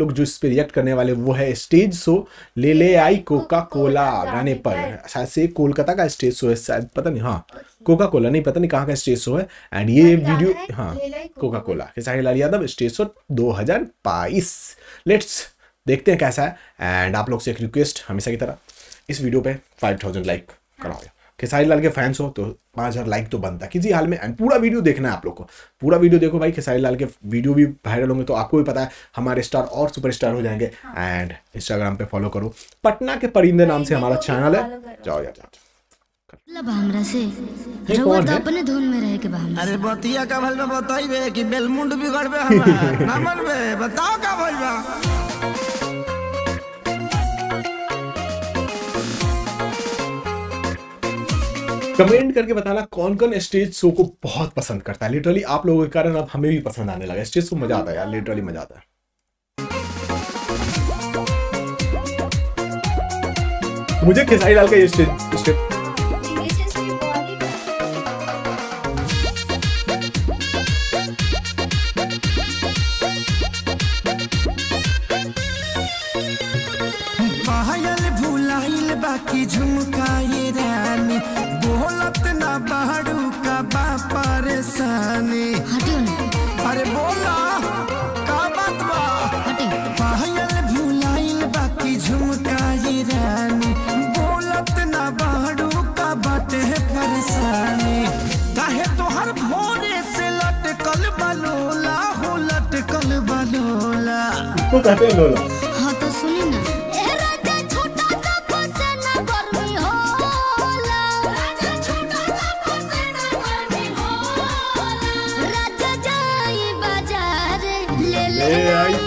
लोग जो इस पे रिएक्ट करने वाले वो है स्टेज शो ले ले आई कोका कोला गाने पर। शायद से कोलकाता का स्टेज शो है शायद पता नहीं हाँ। कोका कोला नहीं पता नहीं कहाँ का स्टेज शो है। एंड ये वीडियो हाँ? Coca Cola Khesari Lal Yadav? Stage show 2022 let's देखते हैं कैसा है। एंड आप लोग से एक रिक्वेस्ट हमेशा की तरह इस वीडियो पे 5000 लाइक कराओ खेसारी लाल के फैंस हो तो पाँच हज़ार लाइक तो बनता। है किसी हाल में एंड पूरा वीडियो देखना है आप लोग को। पूरा वीडियो देखो भाई खेसारी लाल के वीडियो भी वायरल होंगे तो आपको भी पता है हमारे स्टार और सुपर स्टार हो जाएँगे। एंड इंस्टाग्राम पे फॉलो करो। पटना के परिंदे नाम से हमारा चैनल है। जाओ यार जाओ मतलब से। तो है? अपने धुन में रहे के बा अरे बतिया का भल में बताइबे कि बेलमुंड बिगड़बे हमार। ना मनबे बताओ का भइल कमेंट करके बताना कौन कौन स्टेज शो को बहुत पसंद करता है। लिटरली आप लोगों के कारण अब हमें भी पसंद आने लगा स्टेज शो मज़ा आता है यार लिटरली मज़ा आता है। मुझे खेसारी लाल का ये स्टेज स्टेज। बाकी झुमकाए रानी। बोलत ना बाड़ू का बा परेशानी। अरे बोला का बात बा? पायल भुलाइल बाकी झुमकाए रानी। बोलत ना बाड़ू का बाटे परेशानी। काहे तोहर भोरे से लटकल बलोला हो लटकल बलोला। इसको कहते हैं लोला।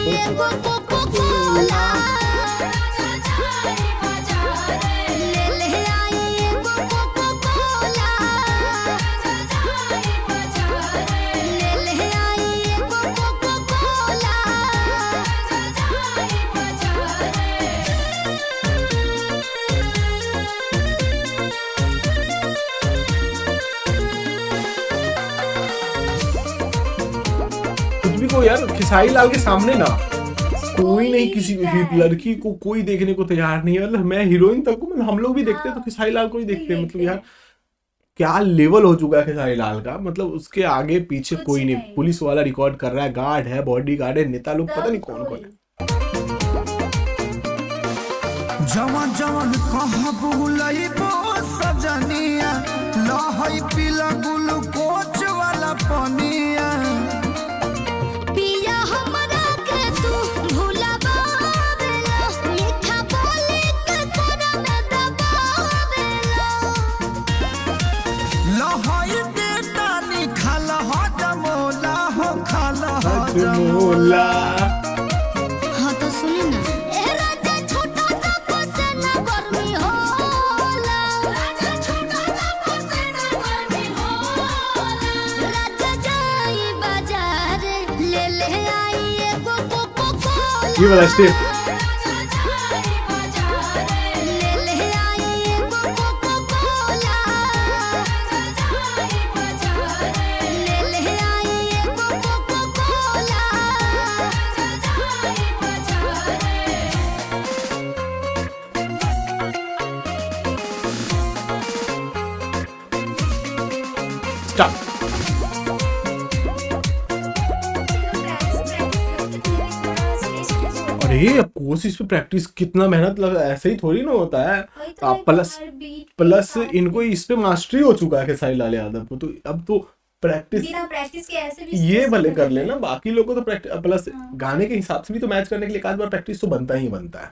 别我，过，过，过来。खेसारी लाल के सामने ना कोई नहीं किसी लड़की को कोई देखने को तैयार नहीं है। मतलब मैं हीरोइन तक को मतलब हम लोग भी देखते हैं तो खेसारी लाल को ही देखते हैं। मतलब यार क्या लेवल हो चुका है खेसारी लाल का? मतलब उसके आगे पीछे कोई नहीं। नहीं। पुलिस वाला रिकॉर्ड कर रहा है गार्ड है बॉडी गार्ड है नेता लोग पता नहीं कौन कौन है जवन जवन कहाँ बुलइबो सजनिया? लहई पीला ग्लूकोच वाला पनिया कोला ये वाला स्टेप अरे इस पे प्रैक्टिस कितना मेहनत लगा ऐसे ही थोड़ी ना होता है। तो आप प्लस प्लस इनको इस पे मास्टरी हो चुका है खेसारी लाल यादव को तो अब तो प्रैक्टिस प्रैक्टिस के ऐसे भी ये भले कर लेना बाकी लोगों को तो प्रैक्टिस प्लस हाँ। गाने के हिसाब से भी तो मैच करने के लिए एक बार प्रैक्टिस तो बनता ही बनता है।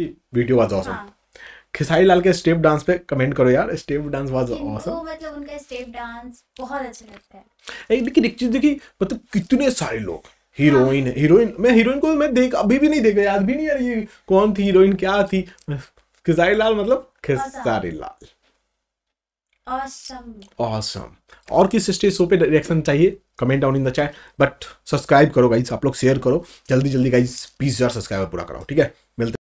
की video was awesome Khesari Lal के स्टेप डांस पे कमेंट करो यार स्टेप डांस वाज ऑसम मतलब उनका स्टेप डांस बहुत अच्छा लगता है। एक लेकिन एक चीज़ देखी मतलब कितने सारे लोग हीरोइन हीरोइन मैं हीरोइन को मैं देख अभी भी नहीं देखा याद भी नहीं यार ये कौन थी हीरोइन क्या थी। खेसारी लाल मतलब खेसारी लाल। ऑसम ऑसम और किस स्टेज शो पे रिएक्शन चाहिए? Comment down in the chat but subscribe करो गाइस आप लोग शेयर करो। जल्दी जल्दी गाइस बीस हज़ार सब्सक्राइबर पूरा कराओ ठीक है?